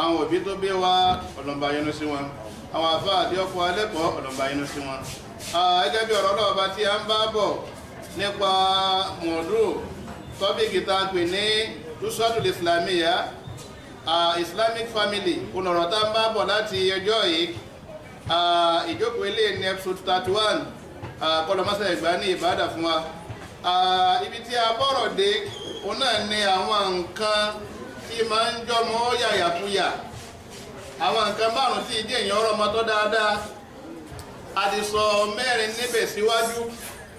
àwọn òbí tó bí wa ọlọ́mọba wọn àwọn àfáà àti ọkọ̀ alẹ́kọ̀ọ́ ọlọ́mọba wọn gẹ́gẹ́ bí ọ̀rọ̀ náà bá tí a ń bá bọ̀ nípa mọ̀ọ́dù tọ́bíkì tá a pè ní rúṣọ́dù islamiyya islamic family ọ̀nọ̀rọ̀ tá a ń bá bọ̀ láti ẹjọ́ yìí ìjókòó ilé ní episode thirty one kọlọmọsẹ ìgbà ní ìbádà fún wa ibi tí a bọ̀rọ̀ dé òun náà ni àwọn nǹkan tí máa ń jọmọ́ yàyàkuyà àwọn nǹkan márùn-ún tí ìdí èèyàn ọ̀rọ̀ tó dáadáa a sọ mẹ́rin níbẹ̀ síwájú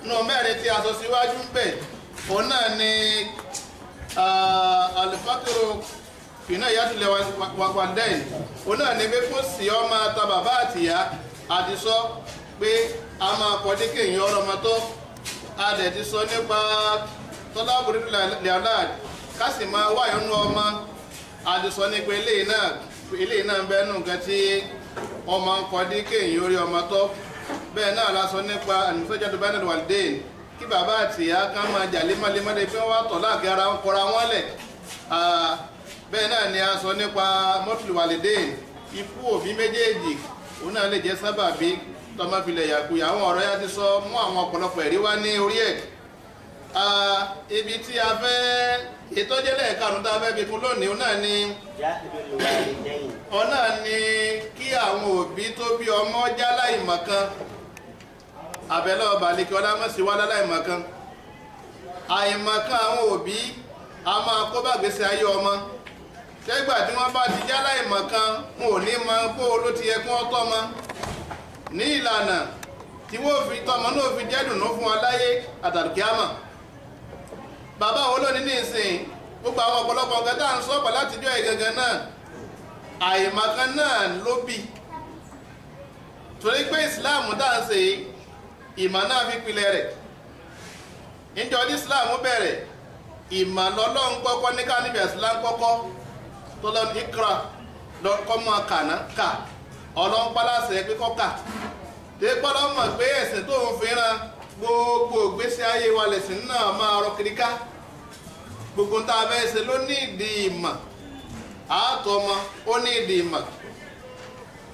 náà mẹ́rin tí a sọ síwájú ń bẹ̀ òun náà ni alifakiro fina ìyàtúlẹ̀ wàkàndẹ́yìn òun ni kó ọmọ ta bàbá àtìyá a sọ pé a máa kọ́ dé kéèyàn ọmọ a dẹ̀ ti sọ nípa tọ́lá burúkú máa ọmọ nípa eléyìí náà eléyìí náà bẹ́ẹ̀ nù bẹ́ẹ̀ náà la sọ nípa àníṣọ́jà tó bá nínú wàlídẹ́ẹ̀n kí bàbá àti ìyá kan máa jà lémalémá lè fi wọ́n ara kọra wọn lẹ̀ bẹ́ẹ̀ náà ni a sọ nípa mọ́tìlì wàlídẹ́ẹ̀n ikú òbí méjèèjì òun náà lè jẹ́ sábàbí tọ́mọ filẹ̀ yàkuyà àwọn ọ̀rọ̀ yá ti sọ mú àwọn ọ̀pọ̀lọpọ̀ ẹ̀rí wá ní orí ibi tí a fẹ́ ún tá a fẹ́ ni òun ni kí àwọn òbí tó ọmọ abẹ́lẹ́ ọba àlekí ọlámọ̀sí wà láláìmọ̀kan àìmọ̀kan àwọn òbí a máa kó bàgbèsè ayé ọmọ ṣẹ́gbà tí wọ́n bá ti jálá ìmọ̀kan wọn ò ní mọ bó ló ti yẹ kí wọ́n tọ́mọ ní ìlànà tí wọ́n fi tọ́mọ náà fi jẹ́ dùnú fún wọn láyé àtàlùkíámà bàbá wo lónìí nísìn gbogbo àwọn ọ̀pọ̀lọpọ̀ nǹkan tá à ń sọ̀pọ̀ látijọ́ ẹ̀ gangan náà àìmọ̀kan náà ló bì torí pé ìsìláàmù tá à ima náà fi pilẹ̀ rẹ̀ níjọ́ ní Islam bẹ̀rẹ̀ ìmọ̀ lọ́lọ́run kọ́kọ́ ní kánibẹ̀ Islam kọ́kọ́ tó lọ ikra lọ́kọ́ mọ́ kàná kà gbọ́dọ̀ mọ̀ pé ẹ̀sìn tó ń gbogbo ayé wa lẹ̀sìn náà rọ gbogbo tá a fẹ́ ṣe ló ní ìdí ìmọ̀ àátọ́ ó ní ìdí ìmọ̀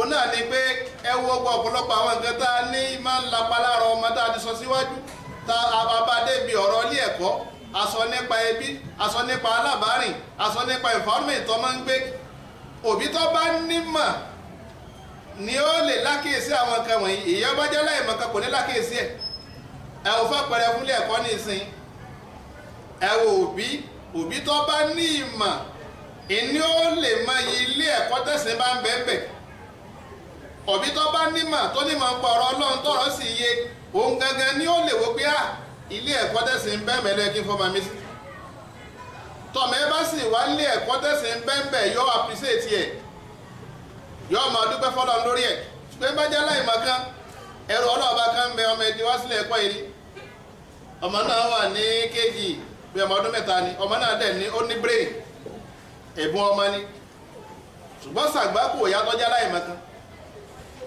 ona náà ni pé ẹ wo ọgbà ọ̀pọ̀lọpọ̀ àwọn nǹkan tá a ní máa ń lapa lára ọmọ tá a ti sọ síwájú tá a bá ọ̀rọ̀ ilé ẹ̀kọ́ a nípa ẹbí nípa alábàárìn ni ó lè lákèésí àwọn nǹkan wọ̀nyí ìyá bá jẹ́ láì mọ̀ọ́kan kò ní lákèésí ẹ̀ ẹ ò fẹ́ pẹrẹ ẹ̀kọ́ ní ìsìn ẹ wo òbí òbí tó bá ní ìmọ̀ ìní ó lè mọ ilé òbí tó bá nímọ̀ tó nímọ̀ ń pọ̀rọ̀ ọlọ́run tọ̀rọ̀ sì yé òun gangan ni ó lè wò pé à ah, ilé ẹ̀kọ́ tẹ̀sí ń bẹ́ẹ̀ mẹ́lẹ́ kí n fọmọ mi sí bá sì wá ilé ẹ̀kọ́ tẹ̀sí ń bẹ́ẹ̀ bẹ́ẹ̀ yọ ẹ̀ yọ ọmọ dúpẹ́ lórí ẹ̀ pé kan ọlọ́ọ̀bá kan bẹ ọmọ ẹ̀dí wá sílẹ̀ wà ní kéjì bí ọmọ ọdún mẹ́ta ni ọmọ náà dẹ̀ ní ó ní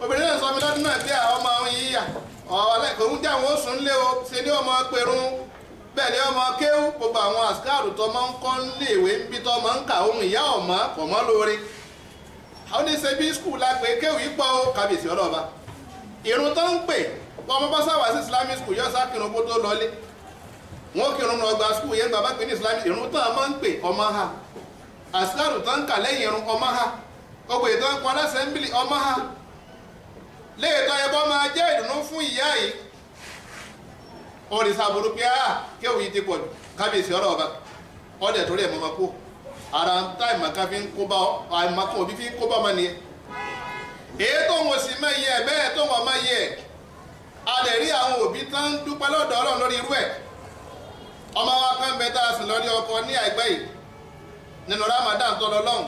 obìnrin náà sọ mi lọ́dún náà pé àwọn ọmọ òun yíyà ọ̀rọ̀ aláìkòrún jẹ́ àwọn oṣù ńlé o ṣe ní ọmọ pẹ̀rún bẹ́ẹ̀ ni ọmọ kéwú gbogbo àwọn àṣkáàrù tó máa ń kọ́ níléèwé ń bí tó máa ń kà ohun ìyá ọ̀mọ́ kò mọ́ lóore àwọn oníṣẹ́ bí skul la pé kéwú yìí pọ̀ ó kábíyèsí ọlọ́ba ìrun tó ń pè ọmọ bá sáwà sí islamic school yọ sá kírun bó tó lọlé wọn ò kírun lọ gba skul yẹn bàbá pé ní islamic ìrun tó máa ń pè ọmọ ha àṣkáàrù tó ń kà lẹ́yìn ìrun ọmọ ha gbogbo léètọ́ ẹbọ máa jẹ ìdùnnú fún ìyá yìí òrìṣà burúkú yá ah, kéwì ti pọ̀ kábíyèsí ọrọ ọba ọ̀dẹ̀ torí ẹ̀ mọ́ kú ara ń tá ìmọ̀ká fi ń kó bá àìmọ̀ká òbí fi ń kó bá ọmọ nìyẹn èyí tó wọn sì mọ iye ẹ bẹ́ẹ̀ tó iye ẹ a lè rí àwọn òbí ń dúpẹ́ lọ́dọ̀ lórí irú ọmọ wa kan bẹ tá a sì lọ́ọ́ rí ọkọ ní yìí nínú ramadan lọ lọ́hùn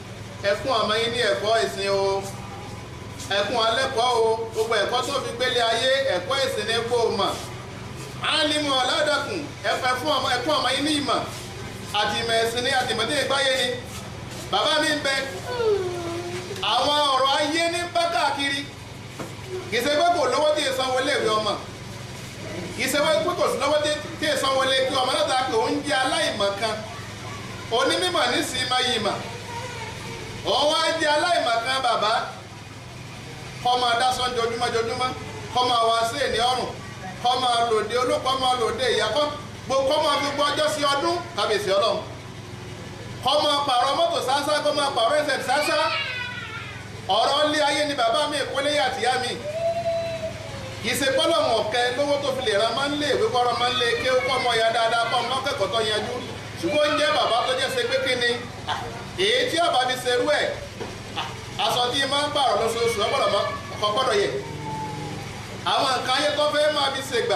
ẹ̀fún ọmọ yín ní ẹ̀kọ́ ìsìn o ẹ̀kún alẹ́kọ̀ọ́ o gbogbo ẹ̀kọ́ tó fi gbélé ayé ẹ̀kọ́ ìsìn ní kó o mọ̀ alimu ọ̀làdàkùn ẹ̀fún ọmọ ẹ̀kún ọmọ yín ní ìmọ̀ àtìmọ̀ ẹ̀sìn ní àtìmọ̀ tí ìgbáyé ni bàbá mi ń bẹ àwọn ọ̀rọ̀ ayé ní bá káàkiri kì í ṣe pé kò lówó tí ì sanwó léèwé ọmọ kì í ṣe wọ́n pé kò sí lọ́wọ́ tí èso wọlé kí ọmọ náà ta pé òun jẹ́ aláìmọ̀ kan onímọ̀ nísìnyí máa yìí mà òun wá jẹ́ aláìmọ̀ kan bàbá kọ́ máa dásán jojúmọ́ jojúmọ́ kọ́ máa wá sí ènìyàn ọ̀rùn kọ́ máa lòdì olókọ́ máa lòdì ìyàkọ́ gbogbo kọ́ máa fi gbọ́ ọjọ́ sí ọdún kábíyèsí ọlọ́run kọ́ máa pààrọ̀ mọ́tò sáásá kọ́ máa pààrọ̀ ẹsẹ̀ sáásá ọ̀rọ̀ ilé ayé ni bàbá mi ìkólé àtìyá mi kì pọ́lọ́mù ọ̀kẹ́ lówó tó fi lè ra máa ń lé ìwé máa ń ó kọ́ ya dáadáa ọmọ kẹ́kọ̀ọ́ tó yanjú ṣùgbọ́n oúnjẹ bàbá tó jẹ́ ṣe pé kí ni èyí tí ọba ẹ̀ aṣọ tí máa ń lóṣooṣù ọgbọ́dọ̀ ọkọ̀ gbọ́dọ̀ yẹ àwọn nǹkan ayé tó fẹ́ máa fi ṣe kò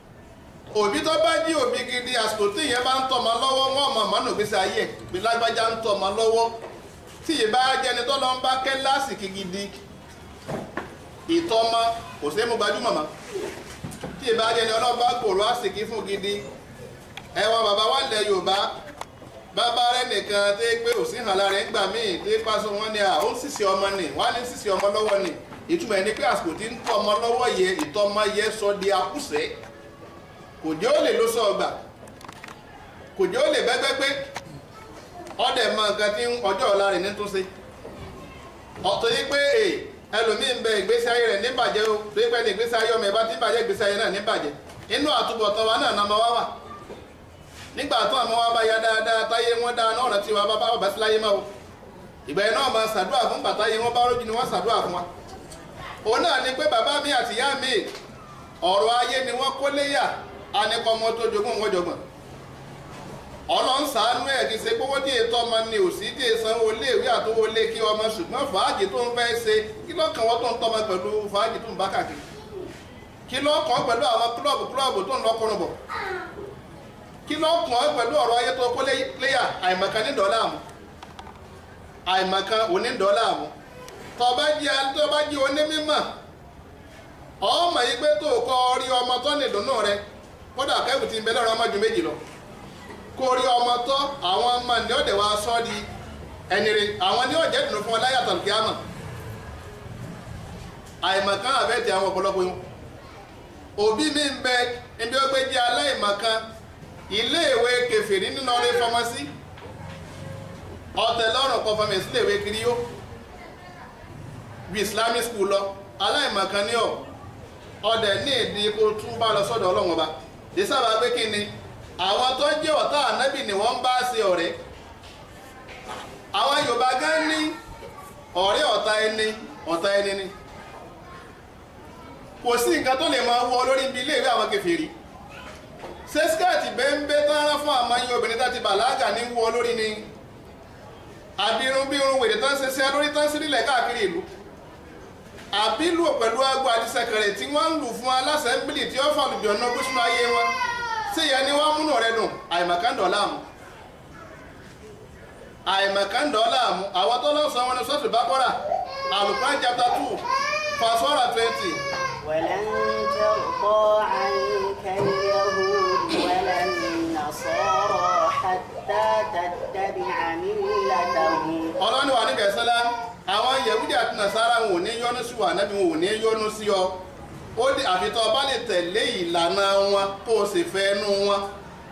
òbí tó bá jí òbí gidi àsìkò tí ìyẹn bá ń tọ́mọ lọ́wọ́ wọn ọmọ mọ́nà ògbésí ayé ẹ̀ pé lágbájá ń lọ́wọ́ gidi kò sí gbajúmọ̀ mọ́ tí ìyẹn bá gidi ẹ̀wọ̀n bàbá wà lẹ̀ Yorùbá bàbá nikan nìkan tẹ́ pé òsì hàn lára ẹ̀ ń gbà míì wọn ni àwọn sísè ọmọ ni wọn á ní sísè ọmọ lọ́wọ́ ni ìtumọ̀ ẹni pé àsìkò tí ọmọ lọ́wọ́ yẹ yẹ sọ di akúṣẹ̀ kò jẹ́ ó lè ló sọ ọgbà kò jẹ́ ó lè bẹ́gbẹ́ mọ nǹkan tí ọjọ́ ọ̀la rẹ̀ ní ọ̀tọ̀ pé ẹlòmíín bẹ ìgbésí ayé rẹ̀ o tó pé ìgbésí ọmọ ẹ̀ bá ti bàjẹ́ ìgbésí ayé náà wa náà nígbà tó àwọn wa bá ya dáadáa táyé wọn dáa náà rántí wa bá bá sí láyé mọ́ o ìgbà yẹn náà máa ṣàdúrà fún bàtà yẹn wọn bá ni wọ́n ṣàdúrà fún wa òun náà ni pé bàbá mi àti ìyá mi ọ̀rọ̀ ayé ni wọ́n kó léyà anìkọ́ ọmọ tó jogún wọn jọgbọ̀n ọlọ́run ṣàánú ẹ̀ kì í ṣe gbówó díẹ̀ tó ọmọ ni òsì díẹ̀ sanwó iléèwé àtọwó ilé kí ọmọ ṣùgbọ́n fàájì tó ń fẹ́ ṣe kí lọ́kàn wọ́n tó ń tọ́mọ pẹ̀lú kí ló kàn ọ́ pẹ̀lú ọ̀rọ̀ ayé tó kó léyà àìmọ̀kan ní dọ́là mu àìmọ̀kan òní dọ́là mu tó bá di tó bá di onímọ̀ ọmọ yìí pé tó kọ orí ọmọ tó ní ìdùnnú rẹ kódà kẹ́wù ti ń bẹ lọ́rọ̀ ọmọ ju méjì lọ kó orí ọmọ tó àwọn ọmọ ní ọ̀dẹ̀ wa sọ́ di ẹni rẹ àwọn ní ọ̀jẹ̀ dùnú fún ọ láyàtọ̀ kí á mọ̀ àìmọ̀kan àbẹ́tẹ̀ àwọn ọ̀pọ̀lọpọ̀ òbí mi ń bẹ ẹni ó jẹ́ aláìmọ̀kan ile iwe nínú ọdẹ fọmọsí ọ̀tẹ̀lọ́rùn performance iléèwé kiri yó bí islamic school lọ aláìmọ̀kan ní ọ ọdẹ ní ìdí kó tún bá lọ sọ́dọ̀ ọlọ́wọ́n ba dé pé kí ni àwọn tó jẹ́ ọ̀tá ànábì ni wọ́n bá ṣe ọ̀rẹ́ àwọn yorùbá gan ní ọ̀rẹ́ ọ̀tá ẹni ẹni ni kò sí nǹkan tó lè máa wọ lórí ibi àwọn ṣé skẹ́ẹ̀tì bẹ́ńbẹ́ tán rán fún àmọ́ iye obìnrin tán ti bàlágà ní wọ lórí ni àbírunbírun wèrè tán ṣe lórí tán sílẹ̀ káàkiri ìlú àbílù pẹ̀lú agbo àti sẹ̀kẹ̀rẹ̀ tí wọ́n ń lù fún alásẹ̀ńbìlì tí ó fàlùjọ náà kó ayé wọn sí yẹn ni wọ́n múnú rẹ dùn àìmọ̀kándọ̀ láàmú àìmọ̀kándọ̀ láàmú àwọn tó lọ sọ wọn ní sọ́ọ̀tù bákọ́rà àlùkùrán chapter two verse one and wẹ̀lẹ́ ń jẹ́ ọ̀pọ̀ àyíkẹ́yìn. tattabi'a millatahum. ọlọ́ni wa níbẹ̀ sẹ́lá àwọn yẹ̀wúdí àti nàṣàrà wọn ò ní yọ́nú sí wa nábì wọn ò ní yọ́nú sí ọ ó di àfitọ́ ọba lè tẹ̀lé ìlànà wọn kó o sì fẹ́ nú wọn.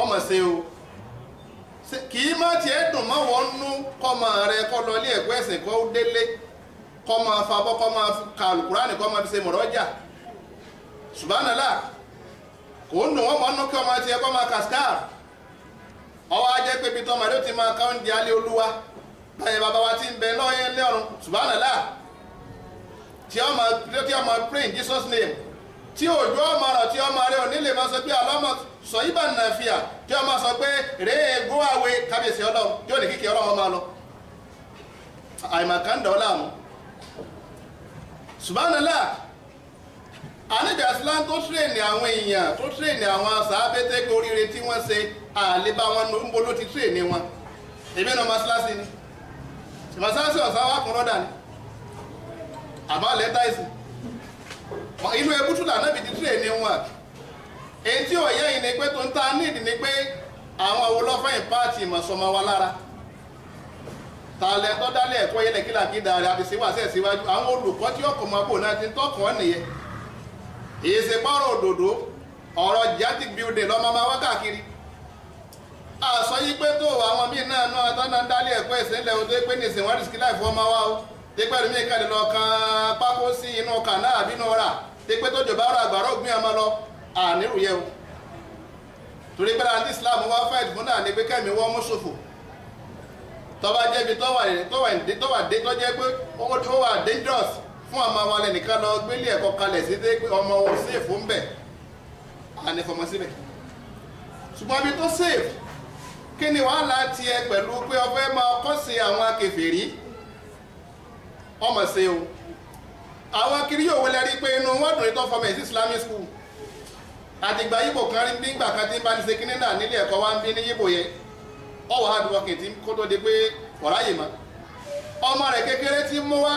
ọmọ kì í má tiẹ̀ dùn mọ́ wọn nú kọ́ máa rẹ kọ́ lọ ilé ẹ̀kọ́ ẹ̀sìn kọ́ délé kọ́ máa fabọ́ kọ́ máa ka alukurani kọ́ máa fi ṣe mọ̀rọ́jà subhanallah kò ń dùn wọ́n mọ́ nú kí ọmọ tiẹ̀ kọ́ máa kàṣkàr ọwọ́ ajẹ́ pé ibi tó ọmọdé ti máa ká oúnjẹ alẹ́ olúwa báyẹn bàbá wa ti ń bẹ náà yẹn lẹ́rùn subhanallah tí ọ máa tí ọ máa pray in Jesus name tí òjò ọmọ rẹ̀ tí ọmọ rẹ̀ ò ní máa sọ pé tí wọ́n sọ pé rèé go away kábíyèsí ọlọ́run tí ní kíkì ọlọ́run máa lọ àìmọ̀kán dọ̀ọ́lá mu subhanallah àníjà islam tó tírèèni àwọn èèyàn tó tírèèni àwọn sàábẹ́tẹ́ oríire tí wọ́n ṣe àlébá wọn ló ti tírèèni wọn èmi náà masalasi ni masalasi ọ̀sán wa kún rọ́dà ni lẹ́tà inú bìí ti wọn èyí tí òye yìí ni pé tó ń ta nídìí ni pé àwọn wo ló fẹ́ wa lára tààlẹ̀ tó dálé ẹ̀kọ́ yẹlẹ̀ kí dàrẹ́ síwájú àwọn olùkọ́ tí ọkọ̀ máa bò náà ti ń tọkàn nìyẹn ìṣèpọ̀rọ̀ òdòdó ọ̀rọ̀ jẹ́tì bíúdè lọ́mọ máa wá káàkiri àṣọ yí pé tó àwọn míì náà náà tọ́nà ń dálé ẹ̀kọ́ ẹ̀sìn ilẹ̀ pé rìsíkì láì o kan pákó sí inú kànáà àbínú ọ̀rà ànírù yẹ o torí pé láti Islam wá fáìtì fún náà ni pé kẹ́mi wọ́n mú ṣòfò tọ́ba jẹ́bi tọ́wà dé tọ́wà dé tọ́jẹ́ pé ó wà dangerous fún ọmọ wa lọ gbélé ẹ̀kọ́ kalẹ̀ sí dé pé ọmọ wọn safe ń bẹ̀ ànífọmọ síbẹ̀ ṣùgbọ́n ibi tó safe kí ni wàhálà tiẹ̀ pẹ̀lú pé o máa kọ́ sí àwọn akẹfẹ̀rí ọmọ o àwọn kiri yóò wọlé rí pé inú wọn dùn ní àtìgbà igbo kan rí nígbà kan tí ń bá ní ṣe náà nílé ẹ̀kọ́ wa ń bí ní yíbò yẹn ọwọ́ hardworking tí kó tó di pé ọ̀ráyè mọ́ ọmọ rẹ̀ kékeré ti mú wá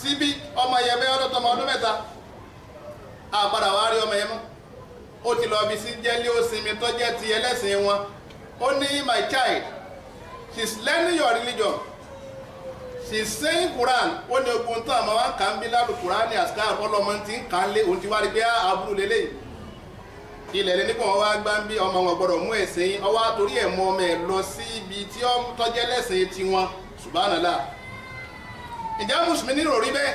síbí ọmọ yẹn bẹ́ẹ̀ ọdún tọmọ ọdún mẹ́ta àpàdà wàá rí ọmọ yẹn mọ́ ó ti lọ bí sí jẹ́lé my child she is learning your religion she is saying Quran ó ní ogun àmọ́ wá ń bí àsìkò ti ń lé òun ti ah, ilẹ̀ ní nípa ọwọ́ agbáńbí ọmọ wọn gbọ́dọ̀ mú ẹ̀sìn ọwọ́ àtòrí ẹmọ ọmọ ẹ̀ lọ sí ibi tí ó tọ́jẹ́ lẹ́sìn tiwọn subhanallah ìjà mùsùlùmí nínú rí bẹ́ẹ̀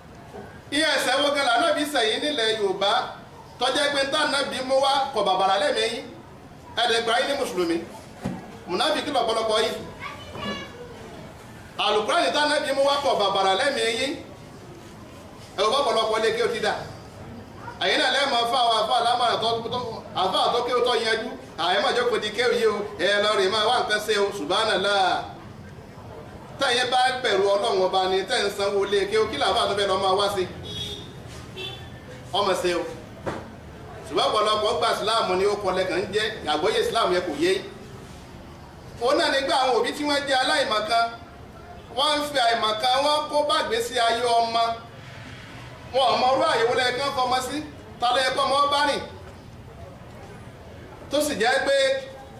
iye ẹsẹ̀ wo gan lànàbì yi n'ile Yorùbá tọ́jẹ́ pé ń tá mú wá kọ̀ bàbàrà lẹ́mẹ̀yìn ẹ̀ẹ́dẹ̀gbà yín ní mùsùlùmí yìí tá anabi mú anyị na lẹ́ẹ̀mọ fún àwọn àfa alámọ̀ràn tó àfa àtọ́kẹ́ tó yanjú àyìn máa jókòó di kéwì yìí o ẹ lọ rè máa wá nǹkan ṣe o subhanallah tẹ̀yìn bá bẹ̀rù ọlọ́run tẹ̀ ń sanwó lé kí làwọn wá sí ọmọ gba ìsìláàmù ni ó kọlẹ̀ kàn ń jẹ́ ìsìláàmù kò wọn ọmọ orú àyẹ̀wò lẹ́ẹ̀kan fọmọ sí ta ló yẹ kọ́ ọmọ bá rìn tó sì jẹ́ pé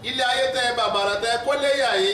ilé ayé tẹ bàbàrà tẹ kólé yà yìí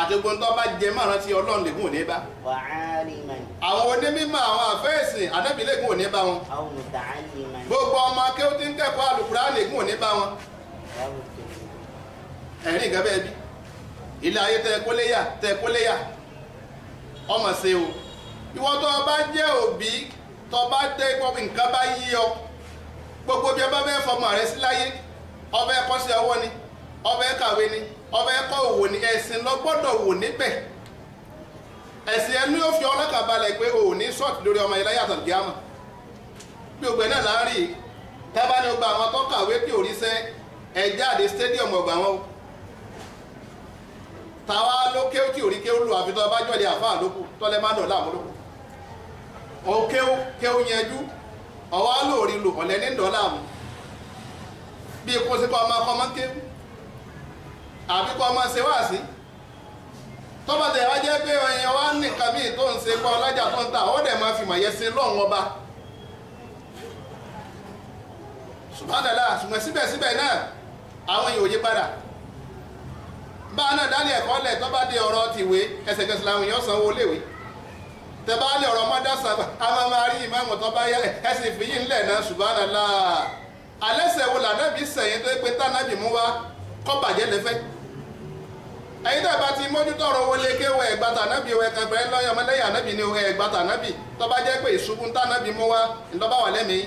àtògbò ńtọ́ bá jẹ máa rántí ọlọ́run lẹ́gùn òní bá. wà á rí màn. àwọn onímọ̀ àwọn àfẹ́sìn ànábì lẹ́gùn òní bá wọn. àwọn muta'alliman. gbogbo ọmọ akéwù tí ń kẹ́kọ̀ọ́ àlùkùrá lẹ́gùn òní bá wọn. ẹ̀rín nǹkan bí ilé ayé tẹ kóléyà tẹ kóléyà ọmọ ṣe o ìwọ́n tó bá jẹ́ tó bá dé gbogbo nǹkan bá yí ọ gbogbo bí ọba bẹ́ẹ̀ fọmọ rẹ sí ọba ẹ kọ́sí ọwọ́ ni ọba ẹ kàwé ni ọba ẹ kọ́ òwò ni ẹ̀sìn lọ gbọ́dọ̀ wò níbẹ̀ ẹ̀sìn ẹ ní òfin ọlọ́kà balẹ̀ pé o ò ní sọ́ọ̀tì lórí ọmọ iláyà tàn gba àwọn tó kàwé stadium ọgbà wọn àfi jọ̀lẹ̀ tọ́lẹ́ má nọ̀ láàmú òun kéwù yẹjú ọwọ́ lórí lò ọ̀lẹ́ mu bí ikú ma kọ́ ọmọ akọ́mọ kéwù ma ṣe wáàsí tọ́bọ̀tẹ̀ wá jẹ́ pé ọyàn wá nìkan míì tó ń ṣe kọ́ ọlájà tó ń dẹ̀ máa fi màyẹ ṣe lọ́hùn ọba tẹ́bálì ọ̀rọ̀ mọ́dásà amamari ìmáàmù tó bá yá ẹ̀sìn fìyí ńlẹ̀ náà subhanallah alẹ́sẹ̀ wo lànàbí sẹ̀yìn tó pé tànàbí mú wá kọ́bàjẹ́ lẹ́fẹ́ ẹ̀yin tó bá ti mójútó ọ̀rọ̀ wo lè kéwọ ẹ̀gbà tànàbí wọ ẹ̀kan pẹ̀lú lọ́yọ̀ ọmọlẹ́yà ni ẹ̀gbà tànàbí tó bá jẹ́ pé mú wá ńlọ́bà wà lẹ́mìí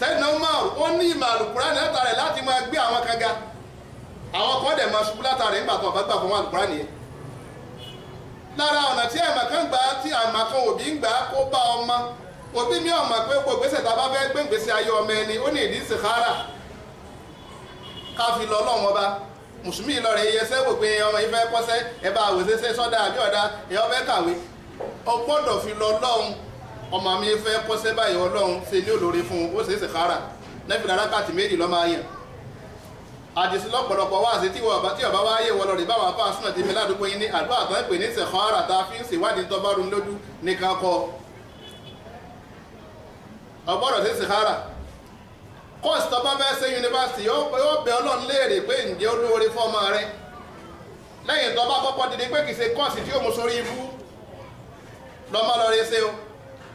sẹ́yìn náà máa ó ní ìmọ̀ àlùkùránì látàrí láti máa gbé àwọn kan ga àwọn kan dẹ̀ máa ṣubú látàrí nígbà tó ọ̀bá gbà fún àlùkùránì yẹn lára ọ̀nà tí àmà kan gbà tí àmà kan òbí ń gbà ọmọ òbí mi ọ̀mà pé kò gbèsè tá a bá fẹ́ gbé gbèsè ayé ọmọ ẹni ó ní ìdí sèkárà ká lọ ọmọ yìí fẹ́ ọmọ mi fẹ́ kọ́sẹ́ báyìí ọlọ́run ṣe ní olóore fún un ó ṣe é ṣèkára nẹ́fìlà rákàtì méjì lọ́ máa yàn àdìsí lọ́pọ̀lọpọ̀ wá sí tí ọba tí ọba wá yé wọlọ rè báwọn afá súnà tèmi ládùúgbò yín ní àdúrà tó ń pè ní ṣèkára tá a fi ń ṣèwádìí tó bá rú lójú nìkan kọ ọgbọ́dọ̀ sí ṣèkára kọ́ọ̀sì tó bá fẹ́ ṣe yunifásitì yóò bẹ ọlọ́run léèrè pé ǹjẹ́ ó lóore fọ́ọ̀mù rẹ lẹ́yìn tó bá kọ́kọ́ dídí pé kì í ṣe kọ́ọ̀sì tí ó mú sórí ibú lọ́mọ lọ́ọ́ rẹ ṣe o.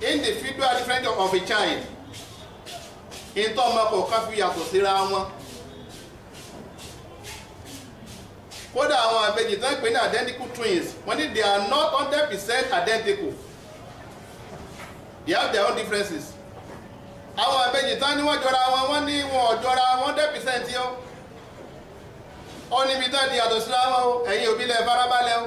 individual different of a child ìtọ́ ọmọ kọ̀ọ̀kan fi yàtọ̀ síra wọn kódà àwọn àbejì tó ń pè ní identical twins wọ́n ní they are not hundred percent identical they have their own differences àwọn àbejì tó ní wọ́n jọra wọn wọ́n ní wọn ò jọra hundred percent yó ó níbi tó di yàtọ̀ síra wọn o ẹ̀yin òbí lẹ farabalẹ̀ o.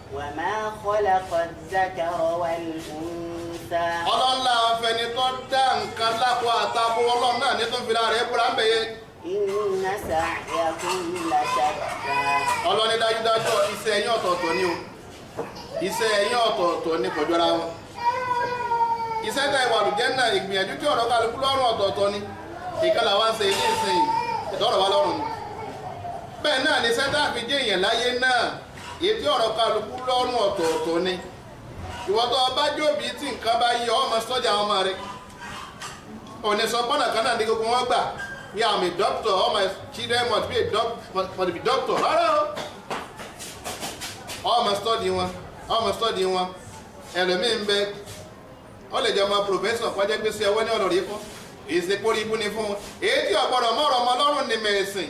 wàmà kọ́lá kọ́ zákàrọ̀ wàlúù. Musa. ọlọ́nla afẹni tó dá nǹkan lápò àtàbò ọlọ́run náà ní tó fi lára ẹ̀ búra ń bẹ̀yẹ. iná sàáyà fún mi làṣàkà. ọlọ́ni dájúdájú iṣẹ́ ẹ̀yìn ọ̀tọ̀ọ̀tọ̀ ni o iṣẹ́ ẹ̀yìn ọ̀tọ̀ọ̀tọ̀ ni pọ̀jù ara wọn. iṣẹ́ ta ìwà àlùjẹ́ náà ìgbìyànjú tí ọ̀rọ̀ kálukú lọ́rùn ọ̀tọ̀ọ̀tọ̀ ni ìkàlà wa ń ṣe ilé ìsìn ìtọ́rọ̀ wa lọ́rùn ni bẹ́ẹ̀ náà ni sẹ́tà fi jẹ́ èèyàn láyé náà ètò ọ̀rọ̀ kálukú lọ́rùn ọ̀tọ̀ọ̀tọ̀ ni ìwọ́tọ̀ ọba jóòbí tí nǹkan bá ma ọmọ sọ́jà ọmọ rẹ òní sọ pọ́nà kan náà ní gbogbo wọn gbà am a doctor all my children be a rárá o ọmọ wọn ọmọ wọn bẹ ọ ọmọ professor kọjá gbèsè ọwọ́ ní ọ̀dọ̀ rí kọ́ ibú ni fún wọn ọ̀gbọ́dọ̀ mọ̀rọ̀ ọmọ lọ́rùn ni mẹ̀sìn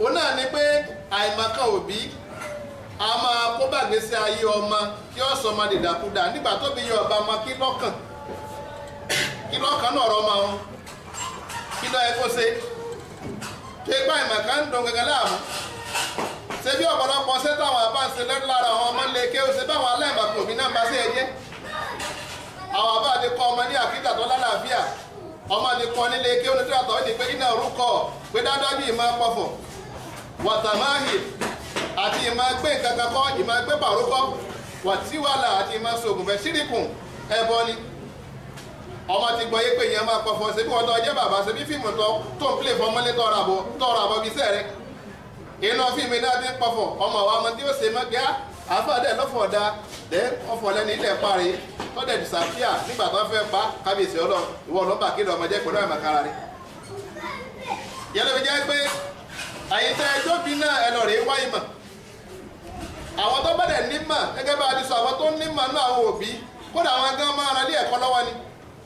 òun náà ni pé àìmọ̀kan òbí a máa kó bàgbèsè ayé ọmọ kí ó sọ ọmọ dìdàkudà nígbà tó bí yọ ọba ọmọ kí lọ́kàn kí lọ́kàn náà rọ ọmọ wọn kí ṣe àìmọ̀kan ń dùn gẹ́gẹ́ láàmú ṣe bí àwọn àbá àti kọ́ ọmọ ní àkídà tó lálàáfíà ọmọ àti kọ́ nílé kí ó ní tíra tọ́wé ti pé iná orúkọ pé dáadáa bí ìmọ̀ pọ̀fọ̀ wàtàmáhì àti ìmọ̀ gbé nǹkan kọ́ ìmọ̀ gbé pàrókọ́ wàtíwàlà àti ìmọ̀ sògùn fẹ́ ẹ̀bọ ni ọmọ ti gbọ́ yé pé máa pọ̀fọ̀ ṣe bí wọ́n tọ́ bàbá ṣe bí fíìmù tó tó ń tọrọ àbọ̀ àfáàdẹ lọfọdà dẹ ọfọlẹ ní ọfọ parí tọdẹ disapia nígbà tó pa kábíyèsí ọlọ ìwọ ọlọpàá kéde ọmọdé àmàkàrà rẹ. pé àyíká ẹjọ́ bí náà rèé wáyé mọ̀ àwọn tó bá ní mọ̀ gẹ́gẹ́ bá a ti sọ àwọn tó ní mọ̀ àwọn òbí kódà àwọn gan máa ra ilé ẹ̀kọ́ lọ́wọ́ ni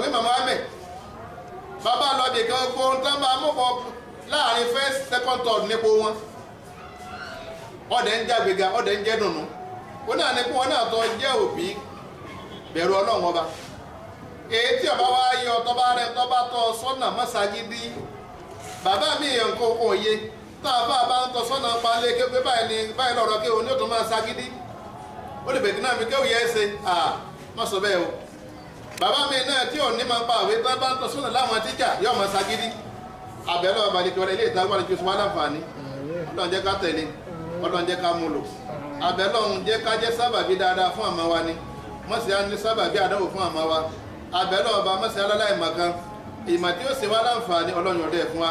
ni màmá bàbá gbogbo ohun tó ń bá láàrin first second third nípo wọn ọ̀dẹ̀ ń jàgbéga ọ̀dẹ̀ ń etí ọba wa yọ tọba rẹ tọba tọ sọnà mọsàgídí bàbá mi yé bá tọ sọnà palẹ báyìí ni báyìí lọrọ ní máa ságídí ó lè náà bẹ́ẹ̀ o bàbá mi náà tí òní máa pa àwé bá ń tọ sọnà láwọn tíjà máa ságídí ọba ilé ìtagbọ́n àlejò sọ wá láǹfààní ọlọ́run ká tẹ̀lé ọlọ́run ká mú lò ọ̀hún ni mọ̀sí á ní sábàbí àdáwò fún àmọ́ wa abẹ́lẹ́ ọba mọ́sẹ̀ aláláì màkan ìmọ̀ tí ó ṣe wá láǹfààní ọlọ́run ọ̀dẹ́ fún wa